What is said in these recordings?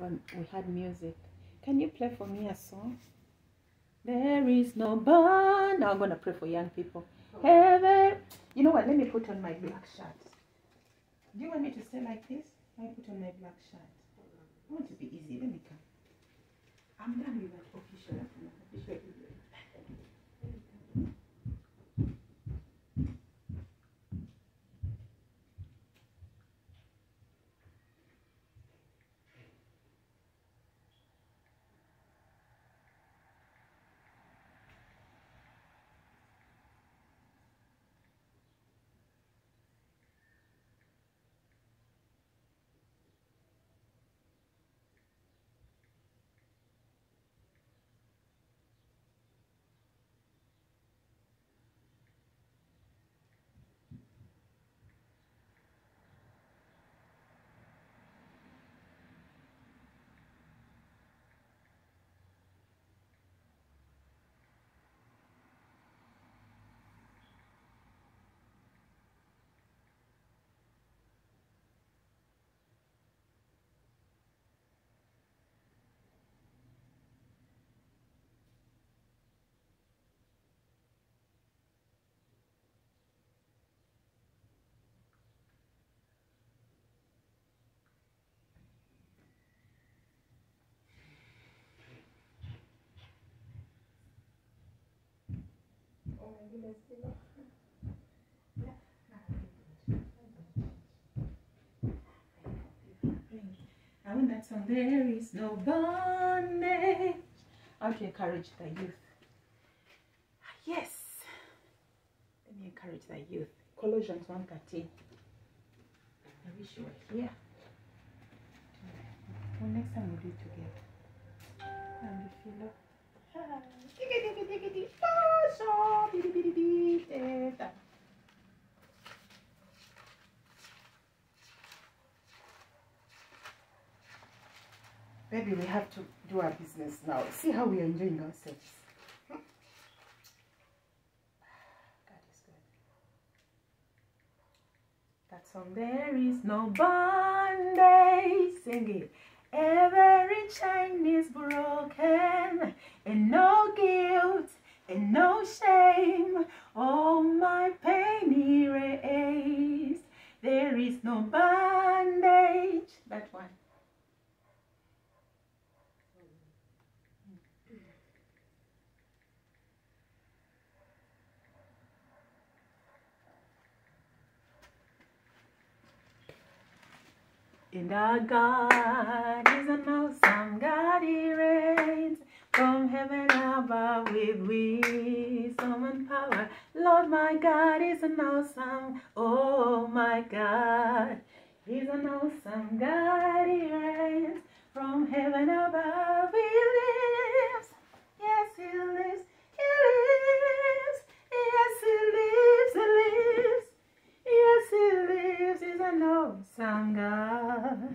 have we had music. Can you play for me a song? There is no bond. Now I'm gonna pray for young people. Heaven. You know what? Let me put on my black shirt. Do you want me to stay like this? Let me put on my black shirt. I want to be easy. Let me come. I'm done with that official. I want that song. There is no bondage. I want to encourage the youth. Yes. Let me encourage the youth. Colossians 1.13. I wish you were here. Well, next time we'll do it together. And if you look. Diggity, Baby, we have to do our business now. See how we're enjoying ourselves. Hmm? God is good. That song, there is no bondage. Sing it. Every chain is broken, and no guilt, and no shame. All my pain erased. There is no bondage. That one. And our God is an awesome God, He reigns from heaven above with wisdom and power. Lord, my God is an awesome, oh my God, He's an awesome God, He reigns from heaven above. He lives, yes, He lives, He lives, yes, He lives, He lives. Yes, he lives, he's an awesome God.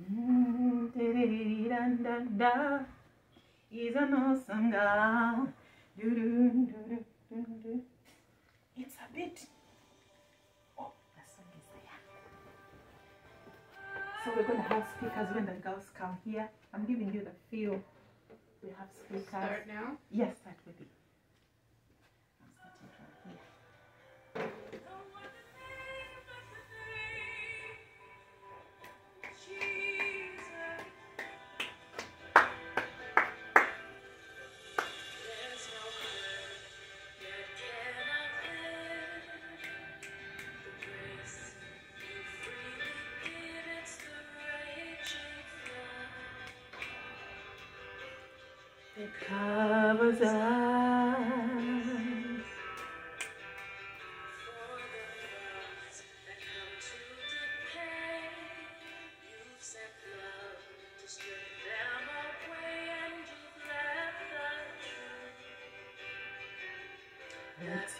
Mm, di-di-di-dun-dun-da. He's an awesome God. It's a bit. Oh, the song is there. So we're going to have speakers when the girls come here. I'm giving you the feel. We have speakers. Start now. Yes, start with it.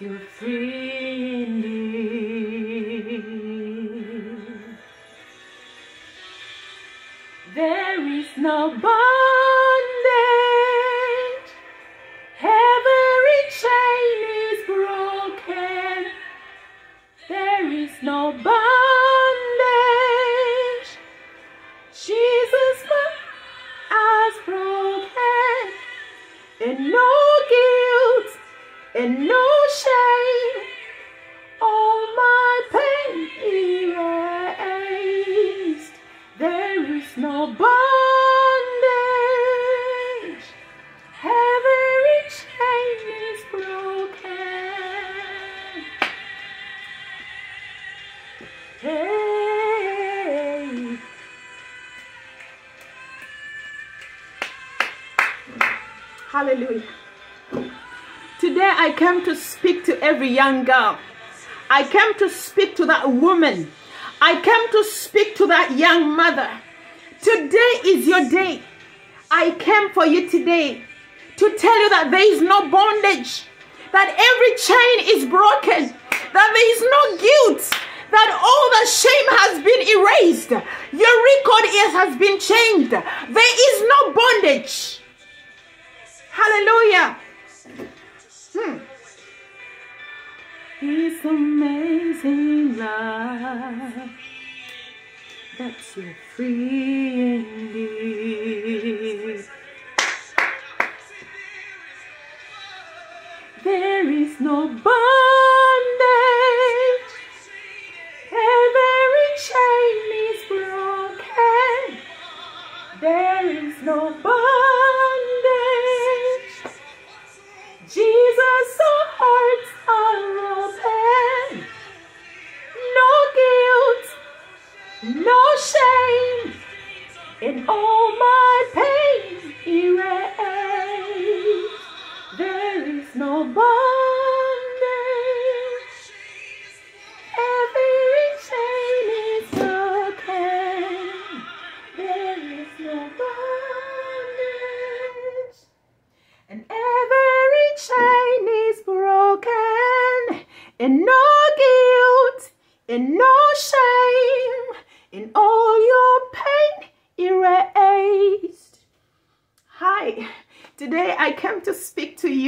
That's you free bondage. Every chain is broken. Hey. Hallelujah. Today I came to speak to every young girl. I came to speak to that woman. I came to speak to that young mother. Today is your day. I came for you today to tell you that there is no bondage, that every chain is broken, that there is no guilt, that all the shame has been erased. Your record is, has been changed. There is no bondage. Hallelujah. Hmm. It's amazing love that's so free indeed. There is no bondage, every chain is broken. There is no bondage. Jesus' hearts are open. No shame, in all my pain erased.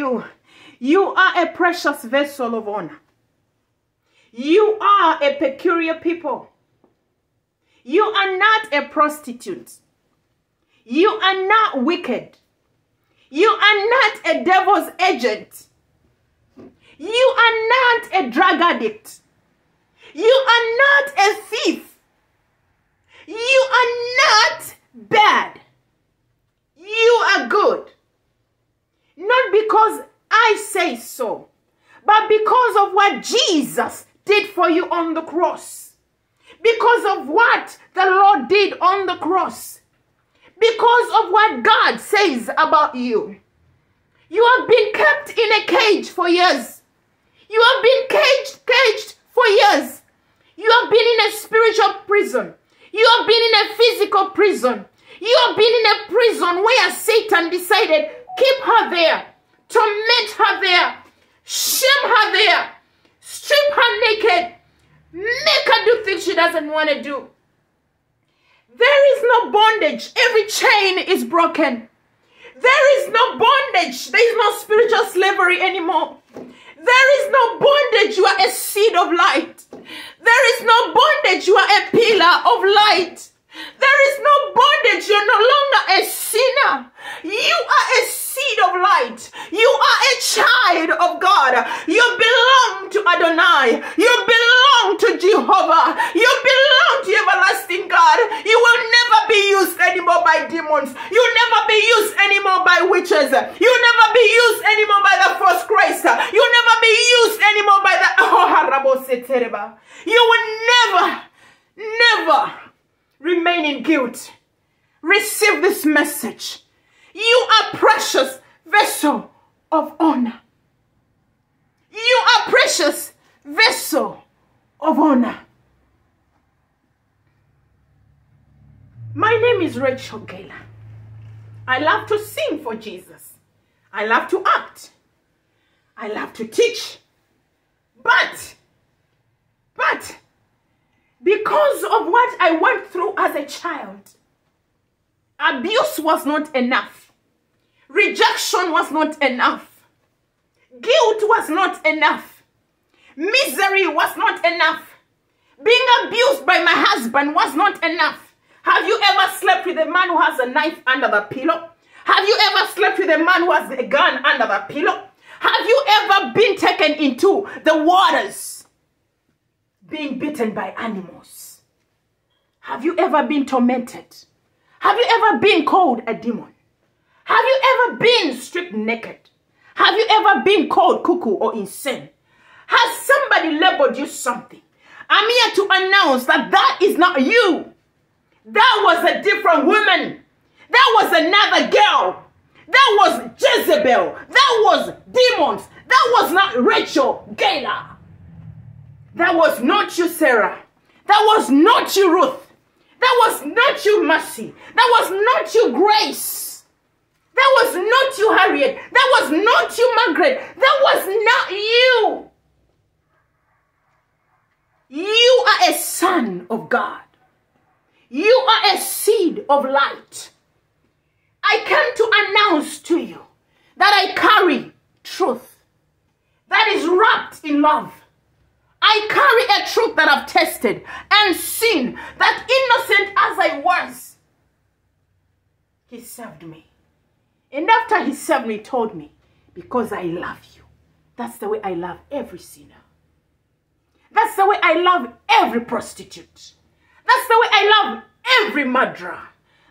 You. You are a precious vessel of honor. You are a peculiar people. You are not a prostitute. You are not wicked. You are not a devil's agent. You are not a drug addict. You are not a thief. You are not bad. You are good. Not because I say so, but because of what Jesus did for you on the cross. Because of what the Lord did on the cross. Because of what God says about you. You have been kept in a cage for years. You have been caged, caged for years. You have been in a spiritual prison. You have been in a physical prison. You have been in a prison where Satan decided, keep her there, torment her there, shame her there, strip her naked, make her do things she doesn't want to do. There is no bondage. Every chain is broken. There is no bondage. There is no spiritual slavery anymore. There is no bondage. You are a seed of light. There is no bondage. You are a pillar of light. There is no bondage. You're no longer a sinner. You are a seed of light. You are a child of God. You belong to Adonai. You belong to Jehovah. You belong to everlasting God. You will never be used anymore by demons. You will never be used anymore by witches. You will never be used anymore by the false Christ. You will never be used anymore by the oh, You will never, never remain in guilt. Receive this message. You are precious vessel of honor. You are precious vessel of honor. My name is Rachel Gayler. I love to sing for Jesus. I love to act. I love to teach. But, because of what I went through as a child, abuse was not enough. Rejection was not enough. Guilt was not enough. Misery was not enough. Being abused by my husband was not enough. Have you ever slept with a man who has a knife under the pillow? Have you ever slept with a man who has a gun under the pillow? Have you ever been taken into the waters being bitten by animals? Have you ever been tormented? Have you ever been called a demon? Have you ever been stripped naked? Have you ever been called cuckoo or insane? Has somebody labeled you something? I'm here to announce that that is not you. That was a different woman. That was another girl. That was Jezebel. That was demons. That was not Rachel Gayler. That was not you, Sarah. That was not you, Ruth. That was not you, Mercy. That was not you, Grace. That was not you, Harriet. That was not you, Margaret. That was not you. You are a son of God. You are a seed of light. I came to announce to you that I carry truth that is wrapped in love. I carry a truth that I've tested and seen that innocent as I was, he served me. And after he served me, he told me, because I love you. That's the way I love every sinner. That's the way I love every prostitute. That's the way I love every murderer.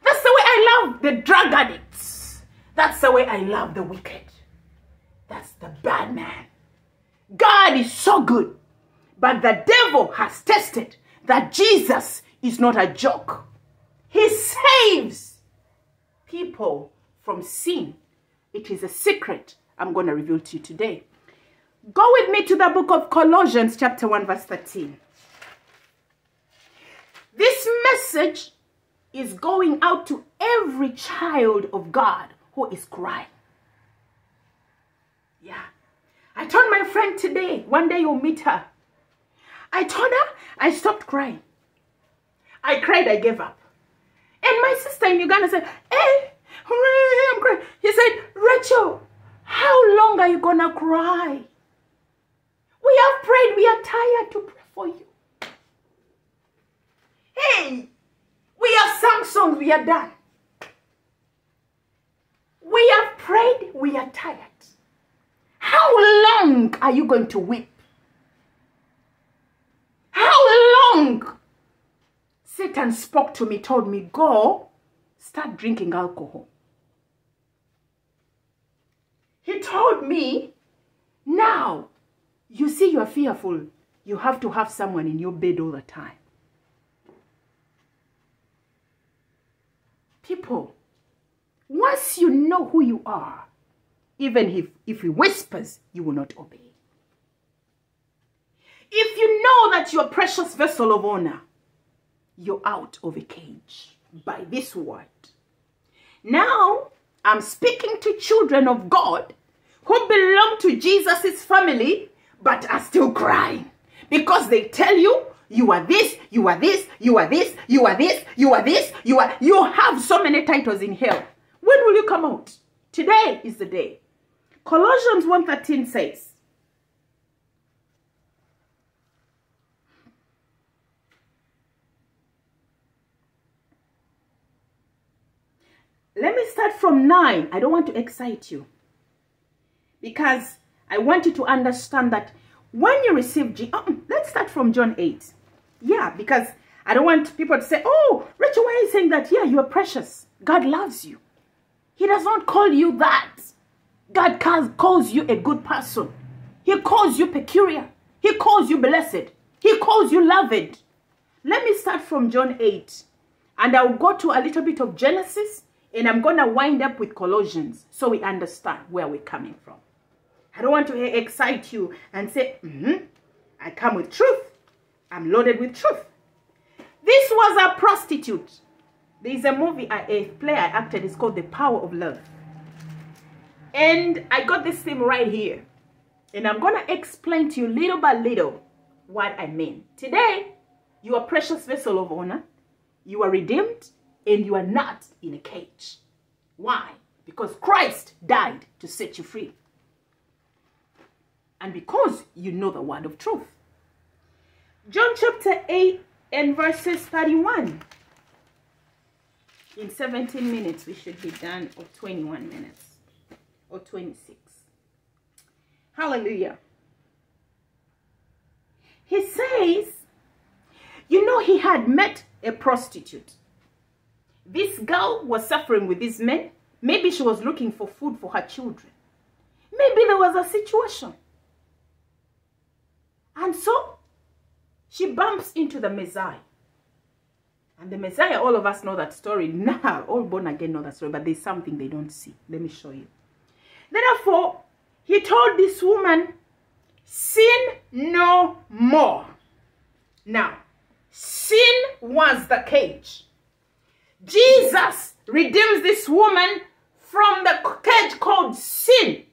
That's the way I love the drug addicts. That's the way I love the wicked. That's the bad man. God is so good. But the devil has tested that Jesus is not a joke. He saves people from sin. It is a secret I'm going to reveal to you today. Go with me to the book of Colossians, chapter 1, verse 13. This message is going out to every child of God who is crying. Yeah. I told my friend today, one day you'll meet her. I told her I stopped crying. I cried, I gave up. And my sister in Uganda said, Hey, I'm crying. He said, Rachel, how long are you going to cry? We have prayed. We are tired to pray for you. Hey, we have sung songs. We are done. We have prayed. We are tired. How long are you going to weep? Satan spoke to me, told me, go start drinking alcohol. He told me, now you see you're fearful. You have to have someone in your bed all the time. People, once you know who you are, even if, if he whispers, you will not obey. If you know that you're a precious vessel of honor, you're out of a cage by this word. Now, I'm speaking to children of God who belong to Jesus' family but are still crying because they tell you you are this, you are this, you are this, you are this, you are this, you are you have so many titles in hell. When will you come out? Today is the day. Colossians 1:13 says, Let me start from 9. I don't want to excite you. Because I want you to understand that when you receive Jesus, um, oh, let's start from John 8. Yeah, because I don't want people to say, oh, Rachel, why are you saying that? Yeah, you are precious. God loves you. He does not call you that. God calls you a good person. He calls you peculiar. He calls you blessed. He calls you loved. Let me start from John 8. And I'll go to a little bit of Genesis. And I'm going to wind up with Colossians so we understand where we're coming from. I don't want to excite you and say, mm -hmm, I come with truth. I'm loaded with truth. This was a prostitute. There is a movie, a play I acted. It's called The Power of Love. And I got this thing right here. And I'm going to explain to you little by little what I mean. Today, you are precious vessel of honor. You are redeemed and you are not in a cage. Why? Because Christ died to set you free and because you know the word of truth. John chapter 8 and verses 31. In 17 minutes, we should be done, or 21 minutes, or 26. Hallelujah. He says, you know, he had met a prostitute. This girl was suffering with these men. Maybe she was looking for food for her children. Maybe there was a situation. And so she bumps into the Messiah. And the Messiah, all of us know that story. Now, all born again know that story, but there's something they don't see. Let me show you. Therefore, he told this woman, sin no more. Now, sin was the cage. Jesus redeems this woman from the cage called sin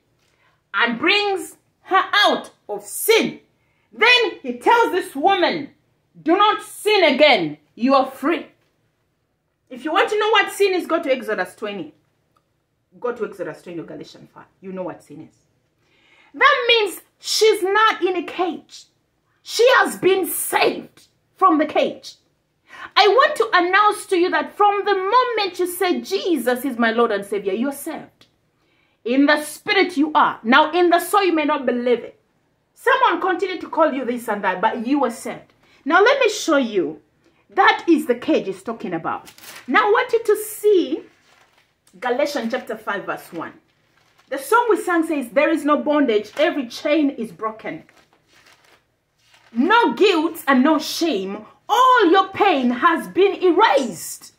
and brings her out of sin. Then he tells this woman, do not sin again. You are free. If you want to know what sin is, go to Exodus 20. Go to Exodus 20 or Galatians 5. You know what sin is. That means she's not in a cage. She has been saved from the cage. I want to announce to you that from the moment you say Jesus is my Lord and Savior, you're saved. In the spirit you are. Now in the soul you may not believe it. Someone continued to call you this and that, but you are saved. Now let me show you. That is the cage he's talking about. Now I want you to see Galatians chapter 5 verse 1. The song we sang says, there is no bondage, every chain is broken. No guilt and no shame, all your pain has been erased.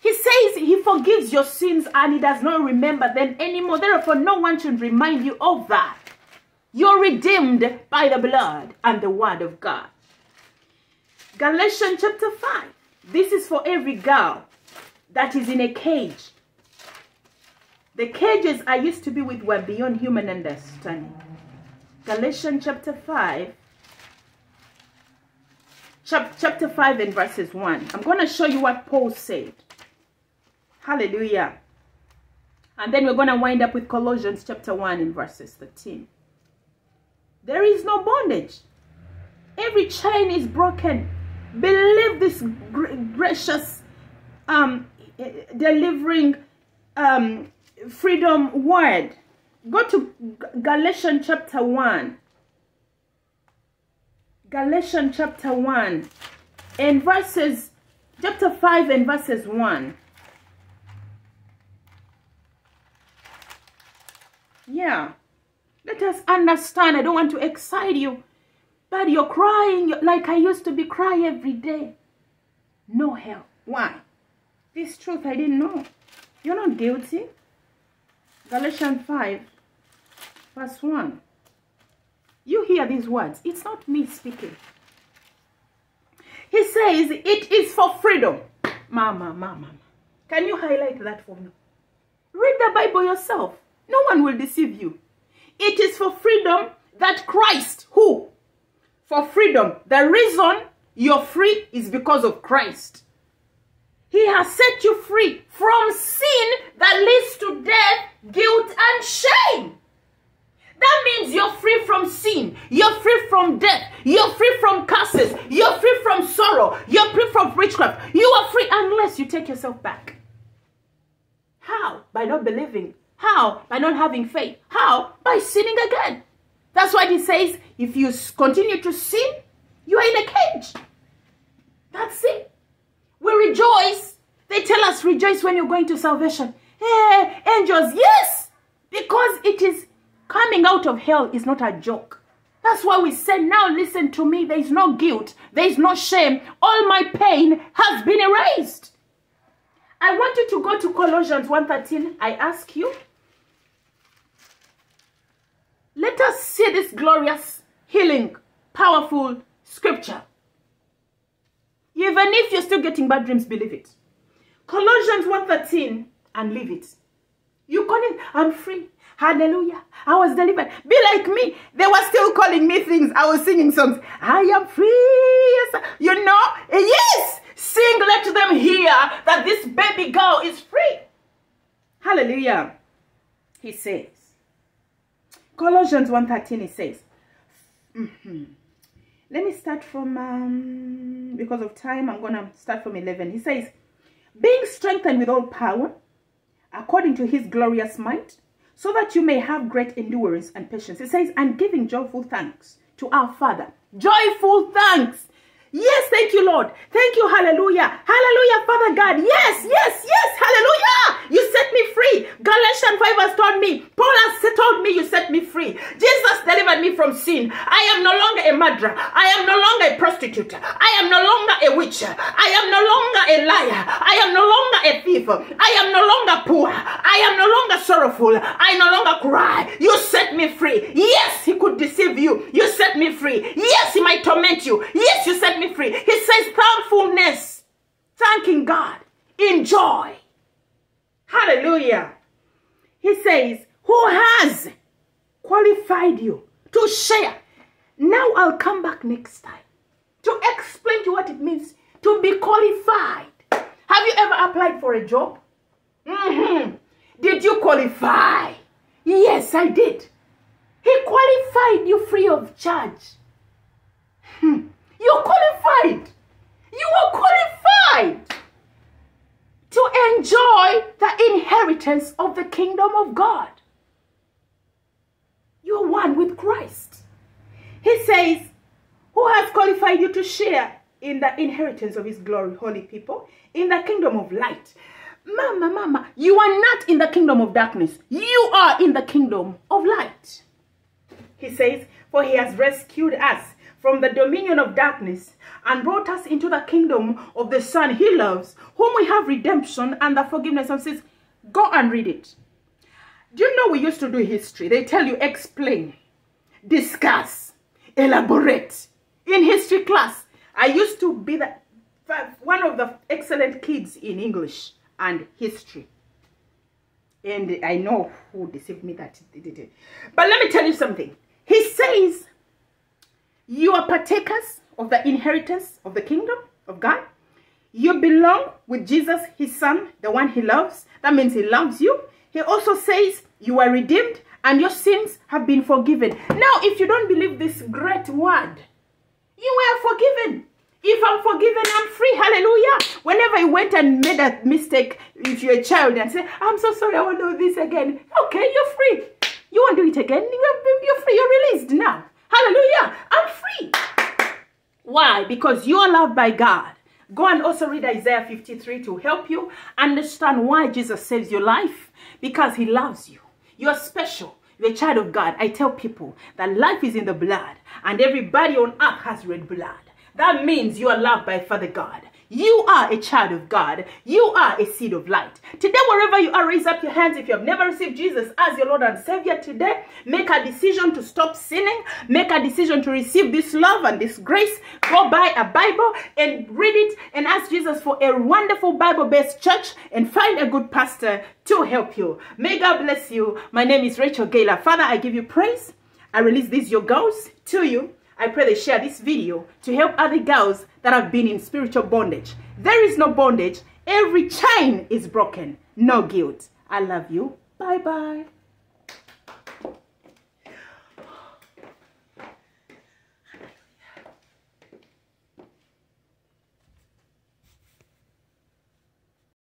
He says he forgives your sins and he does not remember them anymore. Therefore, no one should remind you of that. You're redeemed by the blood and the word of God. Galatians chapter 5. This is for every girl that is in a cage. The cages I used to be with were beyond human understanding. Galatians chapter 5 chapter 5 and verses 1. I'm going to show you what Paul said. Hallelujah. And then we're going to wind up with Colossians chapter 1 and verses 13. There is no bondage. Every chain is broken. Believe this gracious um, delivering um, freedom word. Go to Galatians chapter 1 Galatians chapter 1 and verses, chapter 5 and verses 1. Yeah. Let us understand. I don't want to excite you. But you're crying like I used to be crying every day. No help. Why? This truth I didn't know. You're not guilty. Galatians 5, verse 1. You hear these words. It's not me speaking. He says it is for freedom. Mama, mama. mama. Can you highlight that for me? Read the Bible yourself. No one will deceive you. It is for freedom that Christ, who? For freedom. The reason you're free is because of Christ. He has set you free from sin that leads to death, guilt, and shame. That means you're from sin. You're free from death. You're free from curses. You're free from sorrow. You're free from witchcraft. You are free unless you take yourself back. How? By not believing. How? By not having faith. How? By sinning again. That's why he says, if you continue to sin, you are in a cage. That's it. We rejoice. They tell us rejoice when you're going to salvation. Hey, angels, yes, because it is Coming out of hell is not a joke. That's why we say, now listen to me. There is no guilt. There is no shame. All my pain has been erased. I want you to go to Colossians 1.13. I ask you. Let us see this glorious, healing, powerful scripture. Even if you're still getting bad dreams, believe it. Colossians 1.13 and leave it. You call it, I'm free. Hallelujah. I was delivered. Be like me. They were still calling me things. I was singing songs. I am free. You know? Yes. Sing, let them hear that this baby girl is free. Hallelujah. He says. Colossians 1.13 he says. Mm -hmm. Let me start from, um, because of time, I'm going to start from 11. He says, being strengthened with all power, according to his glorious might, so that you may have great endurance and patience. It says, and giving joyful thanks to our Father. Joyful thanks. Yes, thank you, Lord. Thank you, hallelujah. Hallelujah, Father God. Yes, yes, yes, hallelujah. You set me free. Galatians 5 has told me, Paul has told me you set me free. Jesus delivered me from sin. I am no longer a murderer. I am no longer a prostitute. I am no longer a witch. I am no longer a liar. I am no longer a thief. I am no longer poor. I am no longer sorrowful. I no longer cry. You set me free. Yes, he could deceive you. You set me free. Yes, he might torment you. Yes, you set me free. He says thankfulness, thanking God in joy. Hallelujah. He says, who has qualified you to share. Now I'll come back next time to explain to you what it means to be qualified. Have you ever applied for a job? Mm-hmm. Did you qualify? Yes, I did. He qualified you free of charge. Hmm. You're qualified. You are qualified to enjoy the inheritance of the kingdom of God. You're one with Christ. He says, Who has qualified you to share in the inheritance of his glory, holy people, in the kingdom of light? Mama, mama, you are not in the kingdom of darkness. You are in the kingdom of light. He says, For he has rescued us from the dominion of darkness and brought us into the kingdom of the Son he loves, whom we have redemption and the forgiveness of sins. Go and read it. Do you know we used to do history? They tell you explain, discuss, elaborate. In history class, I used to be the, one of the excellent kids in English and history. And I know who deceived me that did it. But let me tell you something. He says, you are partakers of the inheritance of the kingdom of God. You belong with Jesus, his son, the one he loves. That means he loves you. He also says you are redeemed and your sins have been forgiven. Now, if you don't believe this great word, you were forgiven. If I'm forgiven, I'm free. Hallelujah. Whenever you went and made a mistake, if you're a child and say, I'm so sorry, I won't do this again. Okay, you're free. You won't do it again. You're, you're free. You're released now. Hallelujah. I'm free. Why? Because you are loved by God. Go and also read Isaiah 53 to help you understand why Jesus saves your life. Because he loves you. You're special. You're a child of God. I tell people that life is in the blood. And everybody on earth has red blood. That means you are loved by Father God. You are a child of God. You are a seed of light. Today, wherever you are, raise up your hands. If you have never received Jesus as your Lord and Savior today, make a decision to stop sinning. Make a decision to receive this love and this grace. Go buy a Bible and read it and ask Jesus for a wonderful Bible-based church and find a good pastor to help you. May God bless you. My name is Rachel Gayler. Father, I give you praise. I release these your girls to you. I pray they share this video to help other girls that have been in spiritual bondage. There is no bondage. Every chain is broken. No guilt. I love you. Bye-bye.